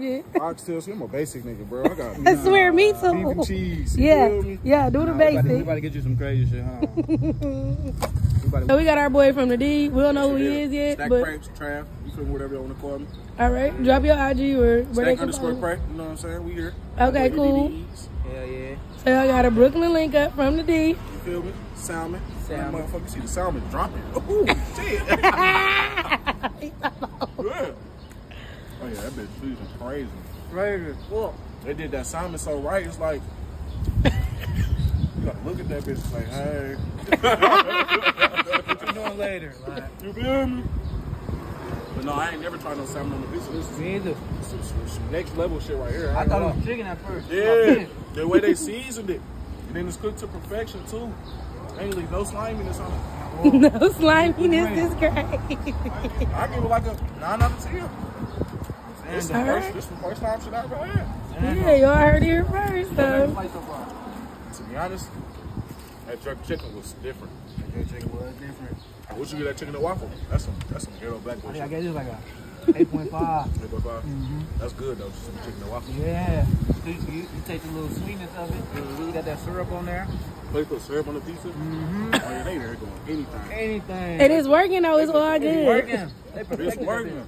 Yeah. Oxtail, see, I'm a basic nigga, bro. I got I swear, me beef and too. cheese. You Yeah, feel me? yeah, do the We about, we basic. about to get you some crazy shit, huh? we So we got our boy from the D. We don't know who he is yet, Stack but Pray, Trav, you feel whatever you want to call me. all right, drop your IG or where they Stack can underscore find. Pray, you know what I'm saying? We here. Okay, Boy, cool. Hell yeah. So I got a Brooklyn link up from the D. You feel me? Salmon. Salmon. Motherfucker see the salmon dropping. Ooh, shit. yeah. Oh yeah, that bitch freezing crazy. Crazy. Fuck. They did that salmon so right, it's like you gotta look at that bitch and say, hey. What you doing later? Like, You feel me? But no, I ain't never tried no salmon on the beach. This is me either. some, some, some next level shit right here. I ain't thought it was chicken at first. Yeah, oh, the way they seasoned it. And then it's cooked to perfection too. Ain't leave no sliminess on it. no sliminess is great. I give it like a 9 out of 10. This the first, this the first time shit ever had. yeah, y'all heard it here first, though. like so far? To be honest, that jerk chicken was different. That chicken was different. What you get that chicken and waffle? That's some that's some ghetto black boy I think I shit. gave this like a 8.5. Eight by five. That's good though, some chicken and waffle. Yeah. You, you, you take the little sweetness of it. You got that syrup on there. They put syrup on the pizza. Mm-hmm. Oh yeah, they there doing anything. Anything. It is working though. It's all It's good. working. It's working. bitch.